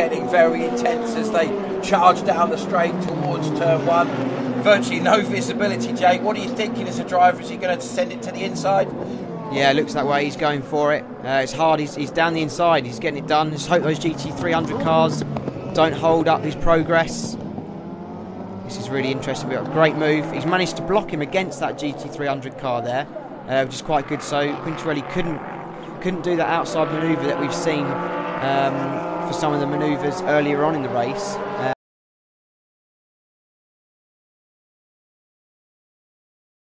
getting very intense as they charge down the straight towards turn one. Virtually no visibility, Jake. What are you thinking as a driver? Is he going to send it to the inside? Yeah, looks that way. He's going for it. Uh, it's hard. He's, he's down the inside. He's getting it done. Just hope those GT300 cars don't hold up his progress. This is really interesting. We've got a great move. He's managed to block him against that GT300 car there, uh, which is quite good. So Quintarelli couldn't couldn't do that outside manoeuvre that we've seen um, for some of the manoeuvres earlier on in the race.